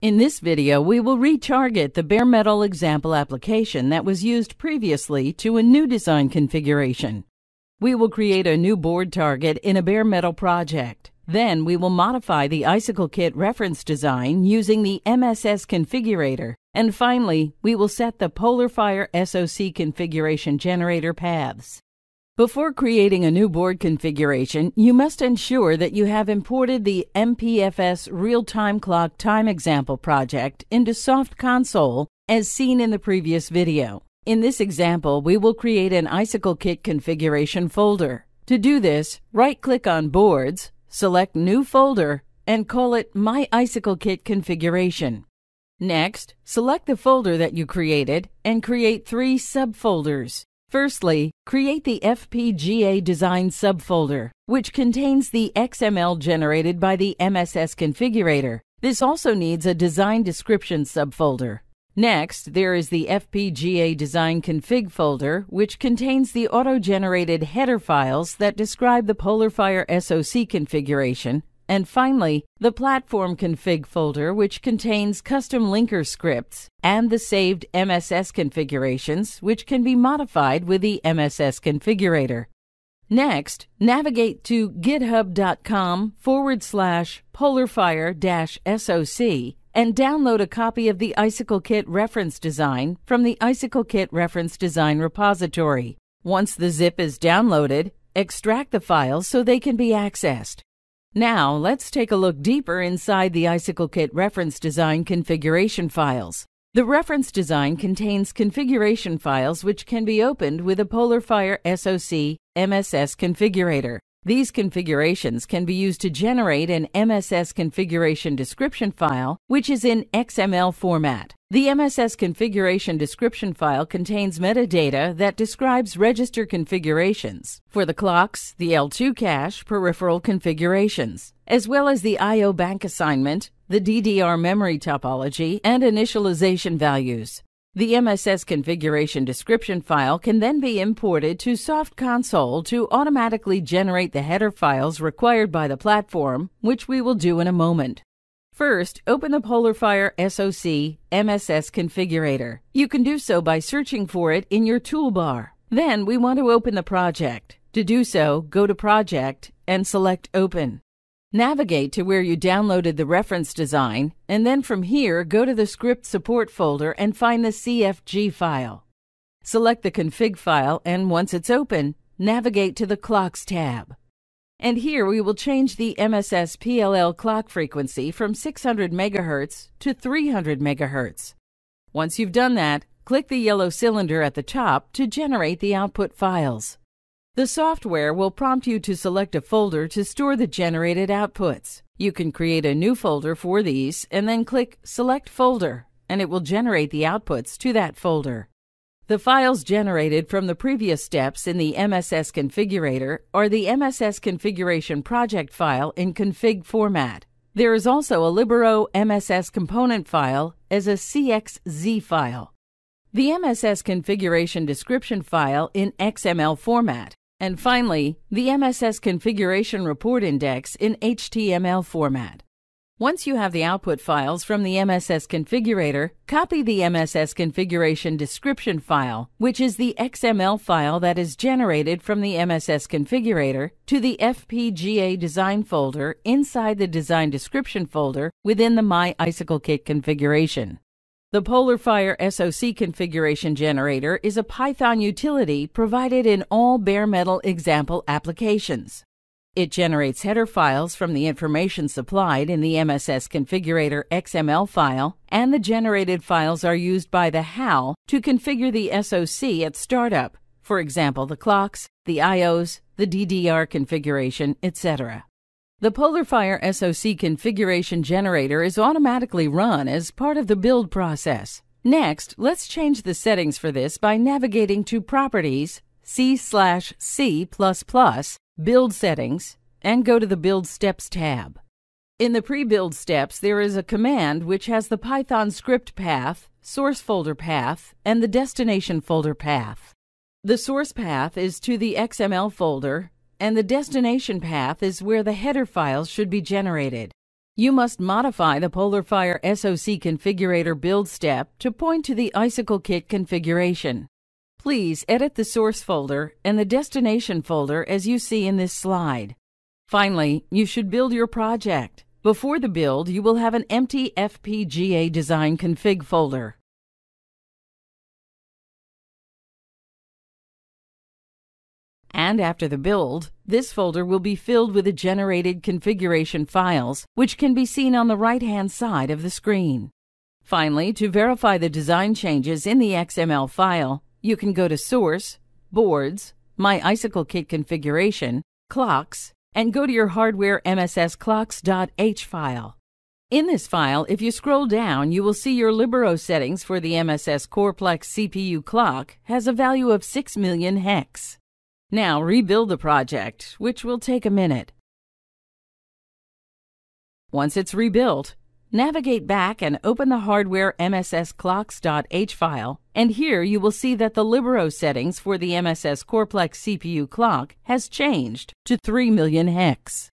In this video, we will retarget the bare metal example application that was used previously to a new design configuration. We will create a new board target in a bare metal project. Then we will modify the Icicle Kit reference design using the MSS configurator. And finally, we will set the PolarFire SOC configuration generator paths. Before creating a new board configuration, you must ensure that you have imported the MPFS Real-Time Clock Time Example project into Soft Console as seen in the previous video. In this example, we will create an Icicle Kit configuration folder. To do this, right-click on Boards, select New Folder, and call it My Icicle Kit Configuration. Next, select the folder that you created and create three subfolders. Firstly, create the FPGA design subfolder, which contains the XML generated by the MSS configurator. This also needs a design description subfolder. Next, there is the FPGA design config folder, which contains the auto-generated header files that describe the PolarFire SOC configuration, and finally, the platform config folder, which contains custom linker scripts and the saved MSS configurations, which can be modified with the MSS configurator. Next, navigate to github.com forward slash polarfire SOC and download a copy of the Icicle Kit reference design from the Icicle Kit reference design repository. Once the zip is downloaded, extract the files so they can be accessed. Now, let's take a look deeper inside the Icicle Kit reference design configuration files. The reference design contains configuration files which can be opened with a PolarFire SOC MSS configurator. These configurations can be used to generate an MSS configuration description file, which is in XML format. The MSS configuration description file contains metadata that describes register configurations for the clocks, the L2 cache, peripheral configurations, as well as the I.O. bank assignment, the DDR memory topology, and initialization values. The MSS configuration description file can then be imported to Soft Console to automatically generate the header files required by the platform, which we will do in a moment. First, open the PolarFire SOC MSS configurator. You can do so by searching for it in your toolbar. Then we want to open the project. To do so, go to Project and select Open. Navigate to where you downloaded the reference design, and then from here go to the script support folder and find the CFG file. Select the config file, and once it's open, navigate to the Clocks tab. And here we will change the MSS PLL clock frequency from 600 MHz to 300 MHz. Once you've done that, click the yellow cylinder at the top to generate the output files. The software will prompt you to select a folder to store the generated outputs. You can create a new folder for these and then click Select Folder, and it will generate the outputs to that folder. The files generated from the previous steps in the MSS configurator are the MSS configuration project file in config format. There is also a Libero MSS component file as a CXZ file. The MSS configuration description file in XML format and finally, the MSS Configuration Report Index in HTML format. Once you have the output files from the MSS configurator, copy the MSS configuration description file, which is the XML file that is generated from the MSS configurator, to the FPGA design folder inside the design description folder within the My Icicle Kit configuration. The PolarFire SOC configuration generator is a Python utility provided in all bare metal example applications. It generates header files from the information supplied in the MSS configurator XML file, and the generated files are used by the HAL to configure the SOC at startup, for example, the clocks, the IOs, the DDR configuration, etc. The PolarFire SOC configuration generator is automatically run as part of the build process. Next, let's change the settings for this by navigating to Properties, C slash C++, Build Settings, and go to the Build Steps tab. In the pre-build steps, there is a command which has the Python script path, source folder path, and the destination folder path. The source path is to the XML folder, and the destination path is where the header files should be generated. You must modify the PolarFire SoC configurator build step to point to the Icicle Kit configuration. Please edit the source folder and the destination folder as you see in this slide. Finally, you should build your project. Before the build, you will have an empty FPGA design config folder. And after the build, this folder will be filled with the generated configuration files, which can be seen on the right-hand side of the screen. Finally, to verify the design changes in the XML file, you can go to Source, Boards, My Icicle Kit Configuration, Clocks, and go to your hardware mssclocks.h file. In this file, if you scroll down, you will see your Libero settings for the MSS Coreplex CPU clock has a value of 6 million hex. Now rebuild the project, which will take a minute. Once it's rebuilt, navigate back and open the hardware mssclocks.h file, and here you will see that the Libero settings for the MSS Coreplex CPU clock has changed to 3 million hex.